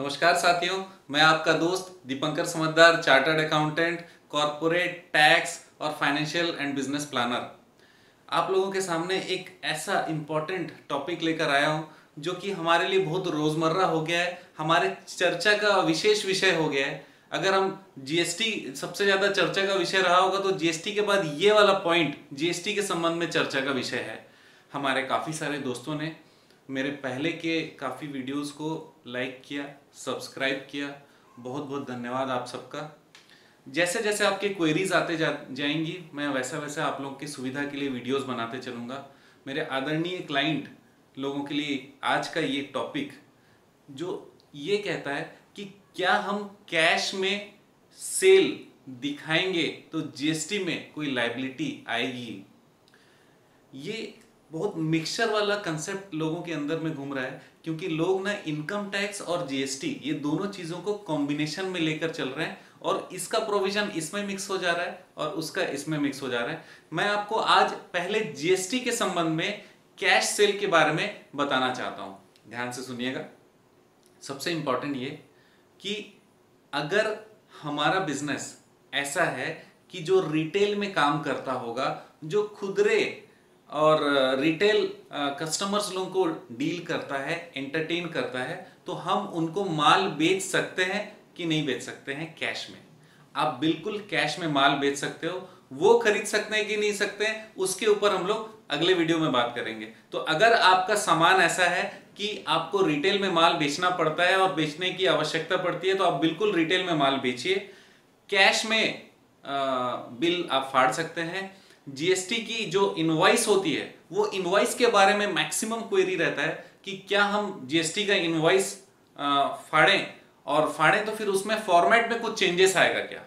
नमस्कार साथियों, मैं आपका दोस्त दीपंकर समझदार चार्टर्ड अकाउंटेंट, कॉरपोरेट, टैक्स और फाइनेंशियल एंड बिज़नेस प्लानर। आप लोगों के सामने एक ऐसा इम्पोर्टेंट टॉपिक लेकर आया हूँ, जो कि हमारे लिए बहुत रोज़मर्रा हो गया है, हमारे चर्चा का विशेष विषय हो गया है। अगर हम जीएसटी सबसे ज़्यादा चर्चा का विषय रहा होगा तो जीएसटी के बाद ये वाला पॉइंट जीएसटी के संबंध में चर्चा का विषय है। हमारे काफ़ी सारे दोस्तों ने मेरे पहले के काफ़ी वीडियोस को लाइक किया, सब्सक्राइब किया। बहुत बहुत धन्यवाद आप सबका। जैसे जैसे आपके क्वेरीज आते जा, जाएँगी, मैं वैसा वैसा आप लोगों की सुविधा के लिए वीडियोस बनाते चलूँगा। मेरे आदरणीय क्लाइंट लोगों के लिए आज का ये टॉपिक जो ये कहता है कि क्या हम कैश में सेल दिखाएँगे तो जीएसटी में कोई लाइबिलिटी आएगी? ये बहुत मिक्सचर वाला कंसेप्ट लोगों के अंदर में घूम रहा है, क्योंकि लोग ना इनकम टैक्स और जीएसटी ये दोनों चीज़ों को कॉम्बिनेशन में लेकर चल रहे हैं और इसका प्रोविज़न इसमें मिक्स हो जा रहा है और उसका इसमें मिक्स हो जा रहा है। मैं आपको आज पहले जीएसटी के संबंध में कैश सेल के बारे में बताना चाहता हूँ। ध्यान से सुनिएगा। सबसे इंपॉर्टेंट ये कि अगर हमारा बिज़नेस ऐसा है कि जो रिटेल में काम करता होगा, जो खुदरे और रिटेल कस्टमर्स लोगों को डील करता है एंटरटेन करता है तो हम उनको माल बेच सकते हैं कि नहीं बेच सकते हैं? कैश में। आप बिल्कुल कैश में माल बेच सकते हो। वो खरीद सकते हैं कि नहीं सकते हैं उसके ऊपर हम लोग अगले वीडियो में बात करेंगे। तो अगर आपका सामान ऐसा है कि आपको रिटेल में माल बेचना पड़ता है और बेचने की आवश्यकता पड़ती है तो आप बिल्कुल रिटेल में माल बेचिए। कैश में आ, बिल आप फाड़ सकते हैं। जीएसटी की जो इनवाइस होती है, वो इनवाइस के बारे में मैक्सिमम क्वेरी रहता है कि क्या हम जीएसटी का इनवाइस फाड़ें और फाड़ें तो फिर उसमें फॉर्मेट में कुछ चेंजेस आएगा क्या?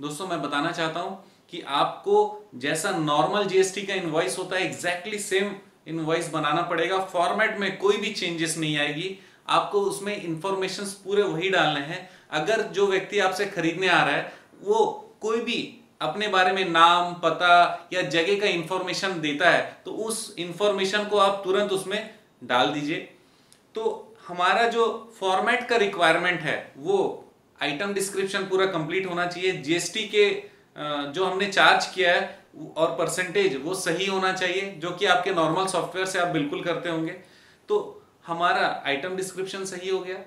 दोस्तों, मैं बताना चाहता हूँ कि आपको जैसा नॉर्मल जीएसटी का इनवाइस होता है एग्जैक्टली सेम इनवाइस बनाना पड़ेगा। फॉर्मेट में कोई भी चेंजेस नहीं आएगी। आपको उसमें इंफॉर्मेशन पूरे वही डालने हैं। अगर जो व्यक्ति आपसे खरीदने आ रहा है, वो कोई भी अपने बारे में नाम, पता या जगह का इंफॉर्मेशन देता है तो उस इंफॉर्मेशन को आप तुरंत उसमें डाल दीजिए। तो हमारा जो फॉर्मेट का रिक्वायरमेंट है, वो आइटम डिस्क्रिप्शन पूरा कंप्लीट होना चाहिए। जीएसटी के जो हमने चार्ज किया है और परसेंटेज वो सही होना चाहिए, जो कि आपके नॉर्मल सॉफ्टवेयर से आप बिल्कुल करते होंगे। तो हमारा आइटम डिस्क्रिप्शन सही हो गया।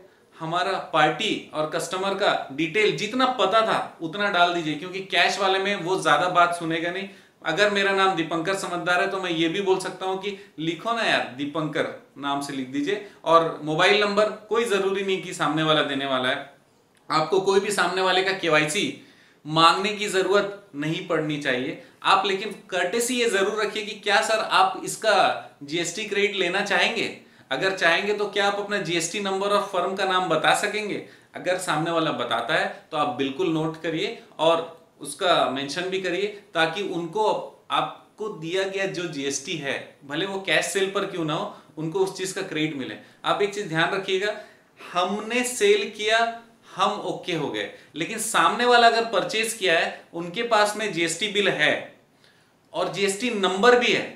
हमारा पार्टी और कस्टमर का डिटेल जितना पता था, उतना डाल दीजिए, क्योंकि कैश वाले में वो ज़्यादा बात सुनेगा नहीं। अगर मेरा नाम दीपंकर समझदार है तो मैं ये भी बोल सकता हूँ कि लिखो ना यार, दीपंकर नाम से लिख दीजिए। और मोबाइल नंबर कोई ज़रूरी नहीं कि सामने वाला देने वाला है। आपको कोई भी सामने वाले का केवाईसी मांगने की ज़रूरत नहीं पड़नी चाहिए। आप लेकिन कर्टेसी ये ज़रूर रखिए कि क्या सर आप इसका जीएसटी क्रेडिट लेना चाहेंगे? अगर चाहेंगे तो क्या आप अपना जीएसटी नंबर और फर्म का नाम बता सकेंगे? अगर सामने वाला बताता है तो आप बिल्कुल नोट करिए और उसका मेंशन भी करिए, ताकि उनको आपको दिया गया जो जीएसटी है, भले वो कैश सेल पर क्यों ना हो, उनको उस चीज़ का क्रेडिट मिले। आप एक चीज़ ध्यान रखिएगा, हमने सेल किया, हम ओके हो गए। लेकिन सामने वाला अगर परचेज किया है, उनके पास में जीएसटी बिल है, और जीएसटी नंबर भी है,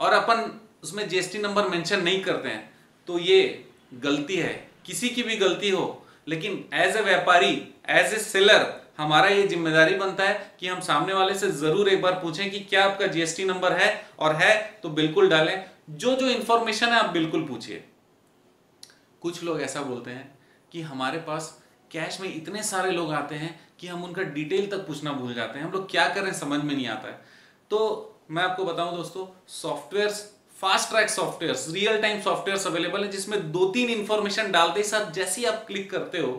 और अपन उसमें जीएसटी नंबर मेंशन नहीं करते हैं तो ये गलती है। किसी की भी गलती हो, लेकिन एज ए व्यापारी एज ए सेलर हमारा ये ज़िम्मेदारी बनता है कि हम सामने वाले से ज़रूर एक बार पूछें कि क्या आपका जीएसटी नंबर है और है तो बिल्कुल डालें। जो जो इंफॉर्मेशन है, आप बिल्कुल पूछिए। कुछ लोग ऐसा बोलते हैं कि हमारे पास कैश में इतने सारे लोग आते हैं कि हम उनका डिटेल तक पूछना भूल जाते हैं। हम लोग क्या करें, समझ में नहीं आता है। तो मैं आपको बताऊँ दोस्तों software fast track software real time software available है, जिसमें दो तीन इंफॉर्मेशन डालते ही साथ जैसे ही आप क्लिक करते हो,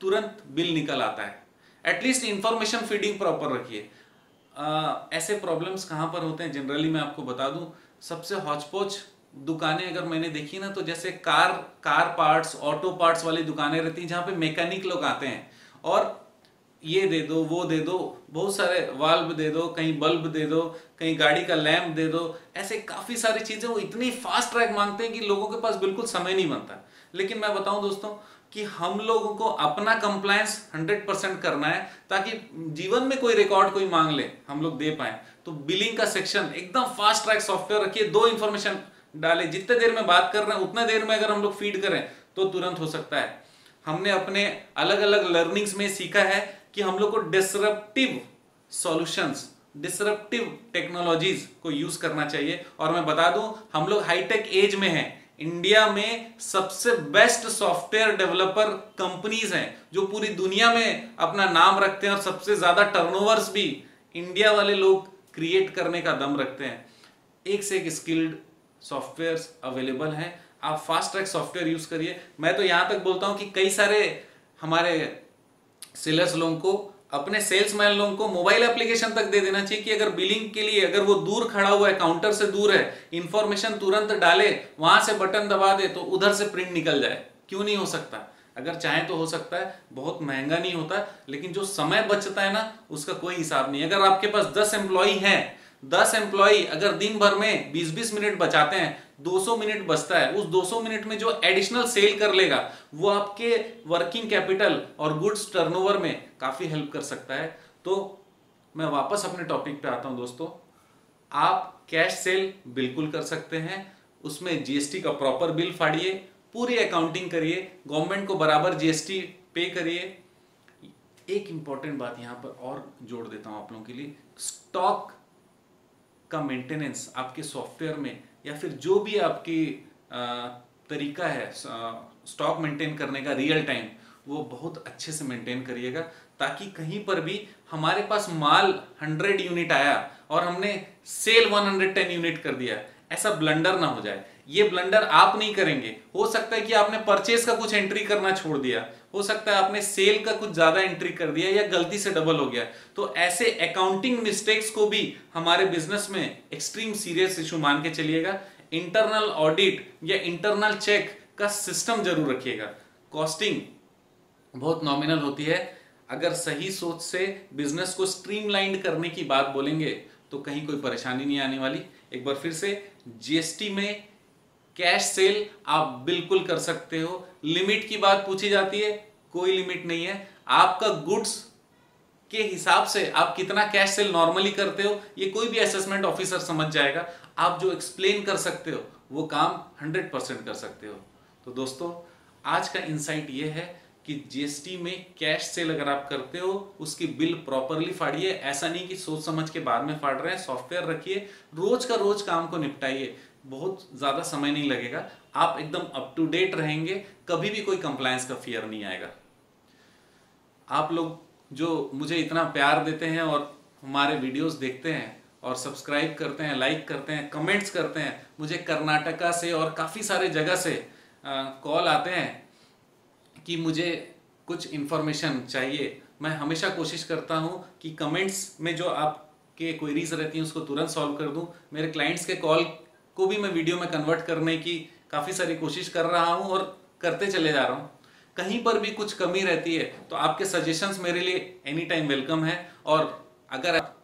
तुरंत बिल निकल आता है। एटलीस्ट इंफॉर्मेशन फीडिंग प्रॉपर रखिए। ऐसे प्रॉब्लम्स कहाँ पर होते हैं? जनरली मैं आपको बता दूँ, सबसे हॉचपोच दुकानें अगर मैंने देखी ना तो जैसे car car parts auto parts वाली दुकानें रहती हैं, जहाँ पे मैकेनिक लोग आते हैं। और ये दे दो, वो दे दो, बहुत सारे वाल्व दे दो, कहीं बल्ब दे दो, कहीं गाड़ी का लैम्प दे दो, ऐसे काफ़ी सारी चीज़ें वो इतनी फास्ट ट्रैक मांगते हैं कि लोगों के पास बिल्कुल समय नहीं बनता। लेकिन मैं बताऊँ दोस्तों कि हम लोगों को अपना कंप्लायंस 100 परसेंट करना है, ताकि जीवन में कोई रिकॉर्ड कोई मांग ले, हम लोग दे पाए। तो बिलिंग का सेक्शन एकदम फास्ट ट्रैक सॉफ्टवेयर रखिए, दो इन्फॉर्मेशन डाले। जितने देर में बात कर रहे हैं, उतने देर में अगर हम लोग फ़ीड करें तो तुरंत हो सकता है। हमने अपने अलग अलग लर्निंग्स में सीखा है कि हम लोग को डिसरप्टिव सॉल्यूशंस डिसरप्टिव टेक्नोलॉजीज़ को यूज़ करना चाहिए। और मैं बता दूँ, हम लोग हाईटेक एज में हैं। इंडिया में सबसे बेस्ट सॉफ्टवेयर डेवलपर कंपनीज़ हैं, जो पूरी दुनिया में अपना नाम रखते हैं और सबसे ज़्यादा टर्नओवर्स भी इंडिया वाले लोग क्रिएट करने का दम रखते हैं। एक से एक स्किल्ड सॉफ्टवेयर अवेलेबल हैं। आप फास्ट ट्रैक सॉफ्टवेयर यूज़ करिए। मैं तो यहाँ तक बोलता हूँ कि कई सारे हमारे सेलर्स लोगों को, अपने सेल्समैन लोगों को मोबाइल एप्लीकेशन तक दे देना चाहिए कि अगर बिलिंग के लिए अगर वो दूर खड़ा हुआ है, काउंटर से दूर है, इंफॉर्मेशन तुरंत डाले, वहाँ से बटन दबा दे तो उधर से प्रिंट निकल जाए। क्यों नहीं हो सकता? अगर चाहे तो हो सकता है, बहुत महँगा नहीं होता, लेकिन जो समय बचता है ना, उसका कोई हिसाब नहीं अगर आपके पास दस एम्प्लॉय हैं दस एम्प्लॉय अगर दिन भर में बीस बीस मिनट बचाते हैं 200 मिनट बचता है, उस 200 मिनट में जो एडिशनल सेल कर लेगा, वो आपके वर्किंग कैपिटल और गुड्स टर्नओवर में काफ़ी हेल्प कर सकता है। तो मैं वापस अपने टॉपिक पे आता हूँ दोस्तों। आप कैश सेल बिल्कुल कर सकते हैं, उसमें जीएसटी का प्रॉपर बिल फाड़िए, पूरी अकाउंटिंग करिए गवर्नमेंट को बराबर जीएसटी पे करिए। एक इंपॉर्टेंट बात यहाँ पर और जोड़ देता हूँ आप लोगों के लिए स्टॉक का मेंटेनेंस आपके सॉफ्टवेयर में, या फिर जो भी आपकी तरीका है स्टॉक मेंटेन करने का रियल टाइम वो बहुत अच्छे से मेंटेन करिएगा, ताकि कहीं पर भी हमारे पास माल 100 यूनिट आया और हमने सेल 110 यूनिट कर दिया, ऐसा ब्लंडर ना हो जाए। ये ब्लंडर आप नहीं करेंगे। हो सकता है कि आपने परचेज का कुछ एंट्री करना छोड़ दिया हो सकता है आपने सेल का कुछ ज़्यादा एंट्री कर दिया या गलती से डबल हो गया। तो ऐसे अकाउंटिंग मिस्टेक्स को भी हमारे बिज़नेस में एक्सट्रीम सीरियस इशू मान के चलिएगा। इंटरनल ऑडिट या इंटरनल चेक का सिस्टम ज़रूर रखिएगा। कॉस्टिंग बहुत नॉमिनल होती है। अगर सही सोच से बिज़नेस को स्ट्रीमलाइंड करने की बात बोलेंगे तो कहीं कोई परेशानी नहीं आने वाली। एक बार फिर से जीएसटी में कैश सेल आप बिल्कुल कर सकते हो। लिमिट की बात पूछी जाती है, कोई लिमिट नहीं है। आपका गुड्स के हिसाब से आप कितना कैश सेल नॉर्मली करते हो, ये कोई भी असेसमेंट ऑफिसर समझ जाएगा। आप जो एक्सप्लेन कर सकते हो, वो काम 100 परसेंट कर सकते हो। तो दोस्तों, आज का इंसाइट ये है कि जीएसटी में कैश सेल अगर आप करते हो, उसकी बिल प्रॉपरली फाड़िए। ऐसा नहीं कि सोच समझ के बाद में फाड़ रहे हैं सॉफ्टवेयर रखिए। रोज का रोज काम को निपटाइए। बहुत ज़्यादा समय नहीं लगेगा। आप एकदम अप टू डेट रहेंगे, कभी भी कोई कंप्लायंस का फियर नहीं आएगा। आप लोग जो मुझे इतना प्यार देते हैं और हमारे वीडियोस देखते हैं और सब्सक्राइब करते हैं लाइक करते हैं कमेंट्स करते हैं, मुझे कर्नाटका से और काफ़ी सारे जगह से कॉल आते हैं कि मुझे कुछ इन्फॉर्मेशन चाहिए। मैं हमेशा कोशिश करता हूँ कि कमेंट्स में जो आपके क्वेरीज रहती हैं, उसको तुरंत सॉल्व कर दूँ। मेरे क्लाइंट्स के कॉल को भी मैं वीडियो में कन्वर्ट करने की काफ़ी सारी कोशिश कर रहा हूँ और करते चले जा रहा हूँ। कहीं पर भी कुछ कमी रहती है तो आपके सजेशंस मेरे लिए एनी टाइम वेलकम है। और अगर आप